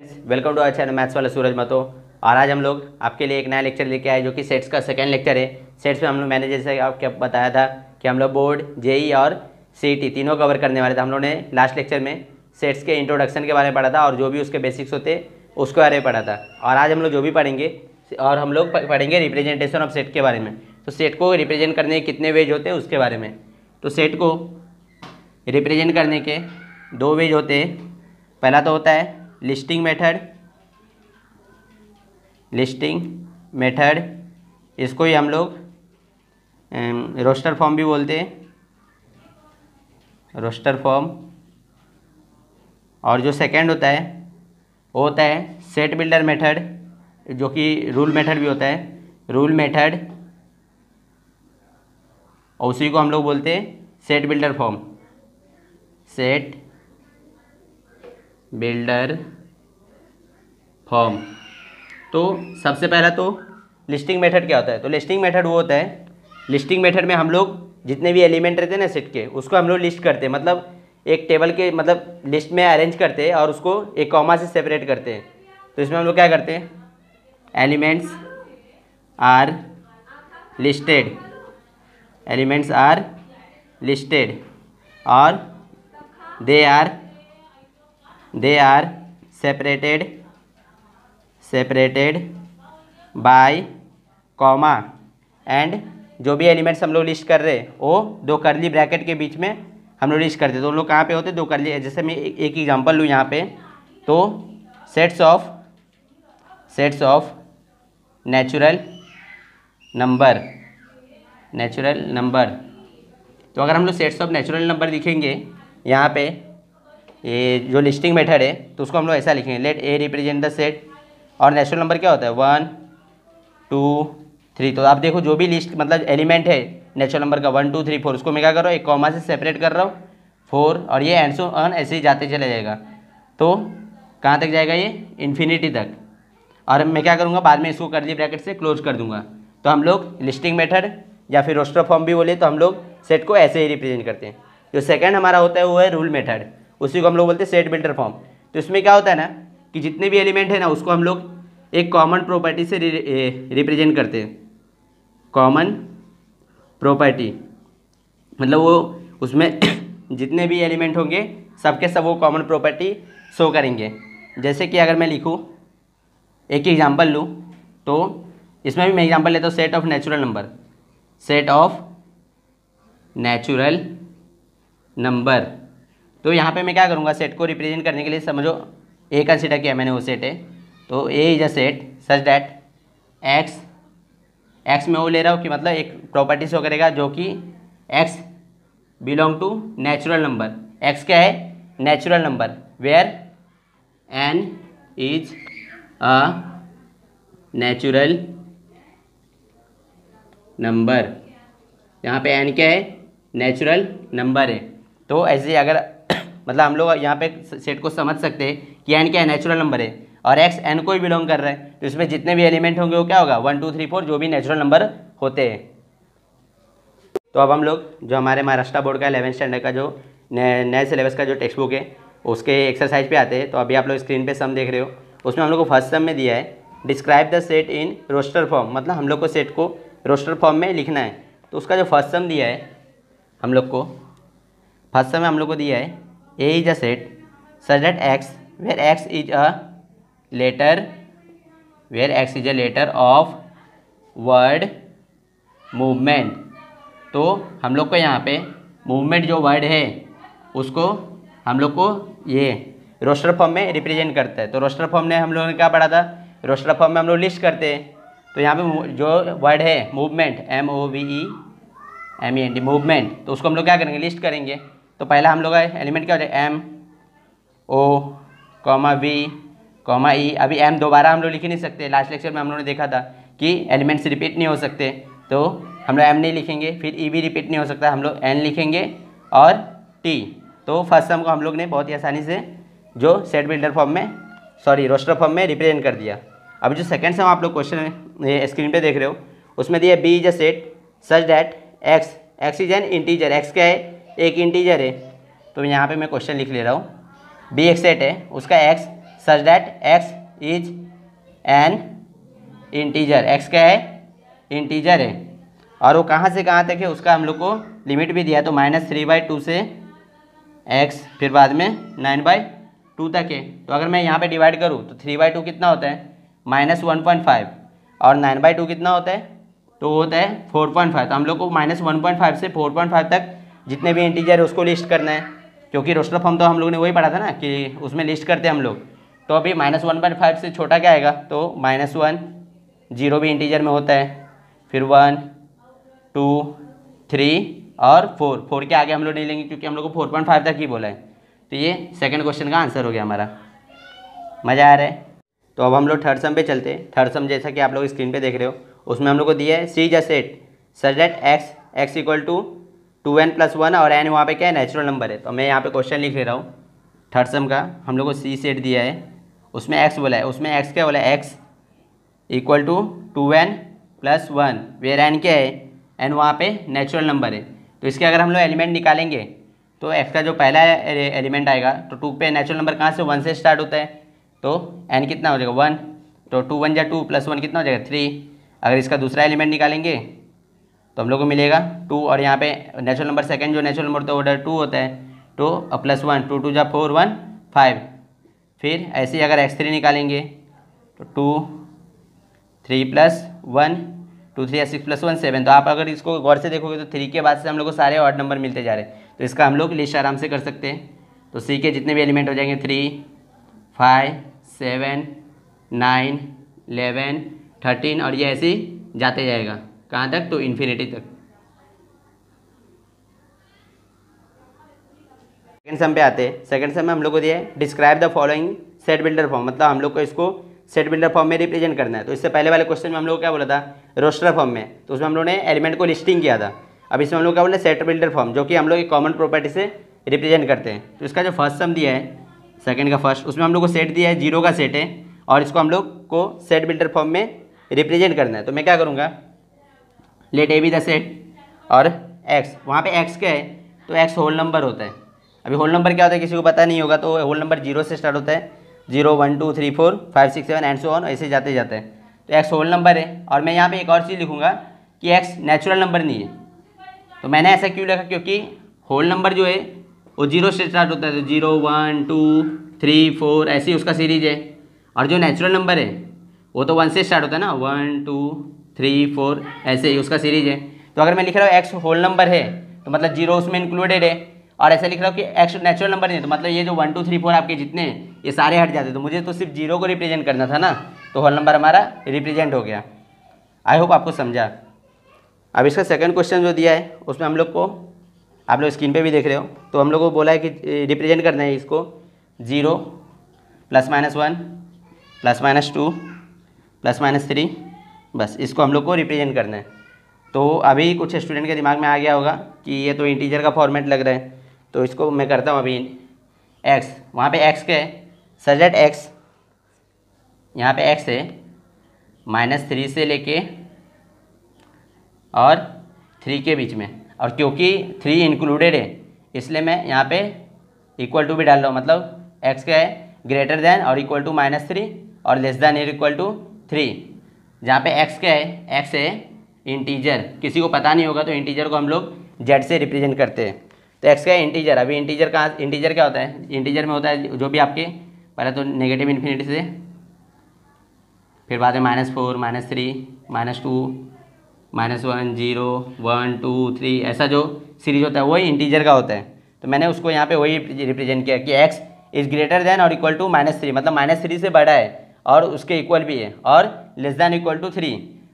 Welcome to our channel maths वाला सूरज मतो। और आज हम लोग आपके लिए एक नया लेक्चर लेके आए, जो कि सेट्स का सेकंड लेक्चर है। सेट्स में हम लोग मैंने जैसे आपको बताया था कि हम लोग बोर्ड, जेई और सी तीनों कवर करने वाले थे। हम लोगों ने लास्ट लेक्चर में सेट्स के इंट्रोडक्शन के बारे में पढ़ा था और जो भी उसके बेसिक्स होते, उसके बारे में पढ़ा था। और आज हम लोग जो भी पढ़ेंगे, और हम लोग पढ़ेंगे रिप्रेजेंटेशन ऑफ़ सेट के बारे में। तो सेट को रिप्रेजेंट करने के कितने वेज होते हैं, उसके बारे में। तो सेट को रिप्रेजेंट करने के दो वेज होते हैं। पहला तो होता है लिस्टिंग मेथड लिस्टिंग मेथड, इसको ही हम लोग रोस्टर फॉर्म भी बोलते हैं। Roster form. और जो सेकंड होता है, वो होता है सेट बिल्डर मेथड जो कि रूल मेथड भी होता है। रूल मेथड और उसी को हम लोग बोलते हैं set builder form set builder form. तो सबसे पहला तो लिस्टिंग मेथड क्या होता है? तो लिस्टिंग मेथड वो होता है, लिस्टिंग मेथड में हम लोग जितने भी एलिमेंट रहते हैं ना सेट के, उसको हम लोग लिस्ट करते हैं। मतलब एक टेबल के मतलब लिस्ट में अरेंज करते हैं और उसको एक कॉमा से सेपरेट करते हैं। तो इसमें हम लोग क्या करते हैं? Elements are listed elements are listed और they are they are separated separated by comma and जो भी एलिमेंट्स हम लोग लिस्ट कर रहे हैं, वो दो करली ब्रैकेट के बीच में हम लोग लिस्ट करते तो उन लोग कहाँ पे होते दो करली जैसे मैं एक एग्जांपल लूँ यहाँ पे तो sets of sets of natural number natural number तो अगर हम लोग सेट्स ऑफ़ नेचुरल नंबर लिखेंगे यहाँ पे ये जो लिस्टिंग मेथड है तो उसको हम लोग ऐसा लिखेंगे। Let A represent the set और नेचुरल नंबर क्या होता है? वन टू थ्री तो आप देखो, जो भी लिस्ट मतलब एलिमेंट है नेचुरल नंबर का वन टू थ्री फोर उसको मैं क्या कर रहा हूँ? एक कॉमा से सेपरेट कर रहा हूँ फोर और ये एंड सो ऑन ऐसे ही जाते चले जाएगा। तो कहाँ तक जाएगा ये? इन्फिनिटी तक। और मैं क्या करूँगा? बाद में इसको कर दी ब्रैकेट से क्लोज कर दूँगा। तो हम लोग लिस्टिंग मेथड या फिर रोस्टर फॉर्म भी बोले तो हम लोग सेट को ऐसे ही रिप्रेजेंट करते हैं। जो सेकेंड हमारा होता है, वो है रूल मेथड उसी को हम लोग बोलते हैं सेट बिल्डर फॉर्म तो इसमें क्या होता है ना, कि जितने भी एलिमेंट है ना, उसको हम लोग एक कॉमन प्रॉपर्टी से रिप्रेजेंट करते हैं. कॉमन प्रॉपर्टी मतलब वो, उसमें जितने भी एलिमेंट होंगे, सबके सब वो कॉमन प्रॉपर्टी शो करेंगे. जैसे कि अगर मैं लिखूँ, एक एग्जांपल लूँ तो इसमें भी मैं एग्जांपल लेता हूँ set of natural number set of natural number तो यहाँ पे मैं क्या करूँगा सेट को रिप्रेजेंट करने के लिए समझो ए कंसिडर किया मैंने वो सेट है। तो A is a set such that X X में वो ले रहा हूँ कि मतलब एक प्रॉपर्टी शो करेगा जो कि X belong to natural number X क्या है? Natural number where N is a natural number यहाँ पे एन क्या है? नेचुरल नंबर है। तो ऐसे अगर मतलब हम लोग यहाँ पे सेट को समझ सकते हैं कि एन क्या है नेचुरल नंबर है। और एक्स एन को ही बिलोंग कर रहा है। तो इसमें जितने भी एलिमेंट होंगे, वो क्या होगा? वन टू थ्री फोर जो भी नेचुरल नंबर होते हैं। तो अब हम लोग जो हमारे महाराष्ट्र बोर्ड का इलेवन स्टैंडर्ड का जो नए सिलेबस का जो टेक्स्ट बुक है, उसके एक्सरसाइज पे आते हैं। तो अभी आप लोग स्क्रीन पे सम देख रहे हो। उसमें हम लोग को फ़र्स्ट सम में दिया है describe the set in roster form मतलब हम लोग को सेट को रोस्टर फॉर्म में लिखना है। तो उसका जो फ़र्स्ट सम दिया है, हम लोग को फ़र्स्ट सम में हम लोग को दिया है A is a set. Such x, where x is a letter, where x is a letter of word movement. तो हम लोग को यहाँ पे मूवमेंट जो वर्ड है, उसको हम लोग को ये रोस्टर फॉर्म में रिप्रेजेंट करता है। तो रोस्टर फॉर्म ने हम लोगों ने क्या पढ़ा था? रोस्टर फॉर्म में हम लोग लिस्ट करते हैं। तो यहाँ पे जो वर्ड है movement M O V E M E N D movement तो उसको हम लोग क्या करेंगे? लिस्ट करेंगे। तो पहला हम लोग एलिमेंट क्या हो जाए? M O comma V comma E अभी एम दोबारा हम लोग लिख ही नहीं सकते। लास्ट लेक्चर में हम लोगों ने देखा था कि एलिमेंट्स रिपीट नहीं हो सकते। तो हम लोग एम नहीं लिखेंगे, फिर ई भी रिपीट नहीं हो सकता। हम लोग एन लिखेंगे और टी तो फ़र्स्ट सम को हम लोग ने बहुत ही आसानी से जो सेट बिल्डर फॉर्म में सॉरी रोस्टर फॉर्म में रिप्रेजेंट कर दिया। अभी जो सेकेंड सम आप लोग क्वेश्चन स्क्रीन पे देख रहे हो, उसमें दिया B is a set such that X X is an integer X क्या है? एक इंटीजर है तो यहाँ पे मैं क्वेश्चन लिख ले रहा हूँ। बी एक सेट है, उसका X such that X is an integer X क्या है? इंटीजर है। और वो कहाँ से कहाँ तक है, उसका हम लोग को लिमिट भी दिया तो माइनस थ्री बाई टू से एक्स फिर बाद में नाइन बाई टू तक है। तो अगर मैं यहाँ पे डिवाइड करूँ तो थ्री बाई टू कितना होता है? माइनस वन पॉइंट फाइव और नाइन बाई टू कितना होता है? तो होता है फोर पॉइंट फाइव तो हम लोग को माइनस वन पॉइंट फाइव से फोर पॉइंट फाइव तक जितने भी इंटीजर है उसको लिस्ट करना है। क्योंकि रोस्टर फॉर्म तो हम लोग ने वही पढ़ा था ना कि उसमें लिस्ट करते हैं हम लोग। तो अभी माइनस वन पॉइंट फाइव से छोटा क्या आएगा? तो माइनस वन ज़ीरो भी इंटीजर में होता है। फिर वन टू थ्री और फोर फोर के आगे हम लोग नहीं लेंगे क्योंकि हम लोग को फोर पॉइंट फाइव तक ही बोला है। तो ये सेकंड क्वेश्चन का आंसर हो गया हमारा। मज़ा आ रहा है। तो अब हम लोग थर्ड सम पे चलते हैं। थर्ड सम जैसा कि आप लोग स्क्रीन पे देख रहे हो, उसमें हम लोग को दिया है सी जा set that X X equal to two N plus one और एन वहाँ पे क्या है नेचुरल नंबर है। तो मैं यहाँ पे क्वेश्चन लिख ले रहा हूँ। थर्ड सम का, हम लोग को सी सेट दिया है। उसमें एक्स बोला है। उसमें एक्स क्या बोला है? X equal to two N plus one. Where N क्या है? एन वहाँ पे नेचुरल नंबर है। तो इसके अगर हम लोग एलिमेंट निकालेंगे तो एक्स का जो पहला एलिमेंट आएगा तो टू पे नेचुरल नंबर कहाँ से वन से स्टार्ट होता है? तो एन कितना हो जाएगा? वन तो टू वन या टू प्लस वन कितना हो जाएगा? थ्री अगर इसका दूसरा एलिमेंट निकालेंगे तो हम लोग को मिलेगा टू और यहाँ पे नेचुरल नंबर सेकंड जो नेचुरल नंबर तो ऑर्डर टू होता है टू और प्लस वन टू टू जा फोर वन फाइव फिर ऐसे ही अगर एक्स थ्री निकालेंगे तो two three plus one two three या सिक्स प्लस वन सेवन तो आप अगर इसको गौर से देखोगे तो थ्री के बाद से हम लोग को सारे ऑड नंबर मिलते जा रहे हैं। तो इसका हम लोग लिस्ट आराम से कर सकते हैं। तो सी के जितने भी एलिमेंट हो जाएँगे three five seven nine eleven thirteen और ये ऐसे ही जाते जाएगा। कहाँ तक? तो इन्फिनिटी तक। सेकेंड सम पे आते हैं। सेकेंड सम में हम लोग को दिया है describe the following set builder form मतलब हम लोग को इसको सेट बिल्डर फॉर्म में रिप्रेजेंट करना है। तो इससे पहले वाले क्वेश्चन में हम लोग क्या बोला था? रोस्टर फॉर्म में। तो उसमें हम लोग ने एलिमेंट को लिस्टिंग किया था। अब इसमें हम लोग क्या बोले सेट बिल्डर फॉर्म जो कि हम लोग एक कॉमन प्रॉपर्टी से रिप्रेजेंट करते हैं। तो इसका जो फ़र्स्ट सम दिया है सेकेंड का फ़र्स्ट उसमें हम लोग को सेट दिया है ज़ीरो का सेट है। और इसको हम लोग को सेट बिल्डर फॉर्म में रिप्रेजेंट करना है। तो मैं क्या करूँगा? Let A be the set और एक्स वहाँ पे एक्स क्या है? तो एक्स होल नंबर होता है। अभी होल नंबर क्या होता है? किसी को पता नहीं होगा तो होल नंबर ज़ीरो से स्टार्ट होता है। Zero one two three four five six seven and so on ऐसे जाते जाते हैं। तो एक्स होल नंबर है। और मैं यहाँ पे एक और चीज़ लिखूँगा कि एक्स नेचुरल नंबर नहीं है। तो मैंने ऐसा क्यों लिखा? क्योंकि होल नंबर जो है, वो ज़ीरो से स्टार्ट होता है। तो zero one two three four ऐसी उसका सीरीज़ है। और जो नेचुरल नंबर है, वो तो वन से स्टार्ट होता है ना। वन टू थ्री, फोर, ऐसे ही उसका सीरीज़ है। तो अगर मैं लिख रहा हूँ एक्स होल नंबर है तो मतलब ज़ीरो उसमें इंक्लूडेड है। और ऐसे लिख रहा हूँ कि एक्स नेचुरल नंबर नहीं है तो मतलब ये जो वन टू थ्री फोर आपके जितने, ये सारे हट जाते तो मुझे तो सिर्फ़ ज़ीरो को रिप्रेजेंट करना था ना तो होल नंबर हमारा रिप्रेजेंट हो गया। आई होप आपको समझा। अब इसका सेकंड क्वेश्चन जो दिया है, उसमें हम लोग को, आप लोग स्क्रीन पे भी देख रहे हो तो हम लोग को बोला है कि रिप्रेजेंट करना है इसको। Zero plus minus one plus minus two plus minus three बस, इसको हम लोग को रिप्रेजेंट करना है। तो अभी कुछ स्टूडेंट के दिमाग में आ गया होगा कि ये तो इंटीजर का फॉर्मेट लग रहा है। तो इसको मैं करता हूँ अभी एक्स वहाँ पे एक्स है? सजेट एक्स यहाँ पे एक्स है माइनस थ्री से लेके और थ्री के बीच में। और क्योंकि थ्री इंक्लूडेड है, इसलिए मैं यहाँ पे इक्वल टू भी डाल रहा हूँ। मतलब एक्स क्या है? ग्रेटर देन और इक्वल टू माइनस थ्री और less than equal to three जहाँ पे एक्स क्या है? एक्स है इंटीजर किसी को पता नहीं होगा तो इंटीजर को हम लोग जेड से रिप्रेजेंट करते हैं। तो एक्स का है? इंटीजर अभी इंटीजर कहाँ इंटीजर क्या होता है? इंटीजर में होता है जो भी आपके, पहले तो नेगेटिव इन्फिनिटी से, फिर बाद में minus four minus three minus two minus one zero one two three ऐसा जो सीरीज़ होता है, वही इंटीजर का होता है। तो मैंने उसको यहाँ पे वही रिप्रेजेंट किया कि एक्स इज़ ग्रेटर देन और इक्वल टू माइनस थ्री मतलब माइनस थ्री से बड़ा है और उसके इक्वल भी है। और less than equal to three.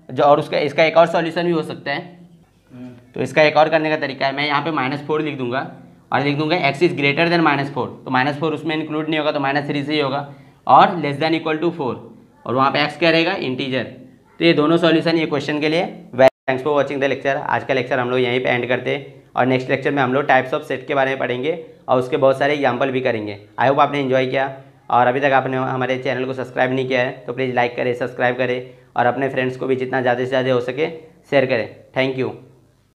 जो और उसका इसका एक और सॉल्यूशन भी हो सकता है। तो इसका एक और करने का तरीका है मैं यहाँ पे माइनस फोर लिख दूँगा और लिख दूँगा x is greater than minus four तो माइनस फोर उसमें इंक्लूड नहीं होगा तो माइनस थ्री से ही होगा। और less than equal to four और वहाँ पे एक्स क्या रहेगा? इंटीजर तो ये दोनों सॉल्यूशन ये क्वेश्चन के लिए। Thanks for watching the lecture आज का लेक्चर हम लोग यहीं पर एंड करते हैं। और नेक्स्ट लेक्चर में हम लोग टाइप्स ऑफ़ सेट के बारे में पढ़ेंगे और उसके बहुत सारे एग्ज़ाम्पल भी करेंगे। आई होप आपने इन्जॉय किया। और अभी तक आपने हमारे चैनल को सब्सक्राइब नहीं किया है तो प्लीज़ लाइक करें सब्सक्राइब करें और अपने फ्रेंड्स को भी जितना ज़्यादा से ज़्यादा हो सके शेयर करें। Thank you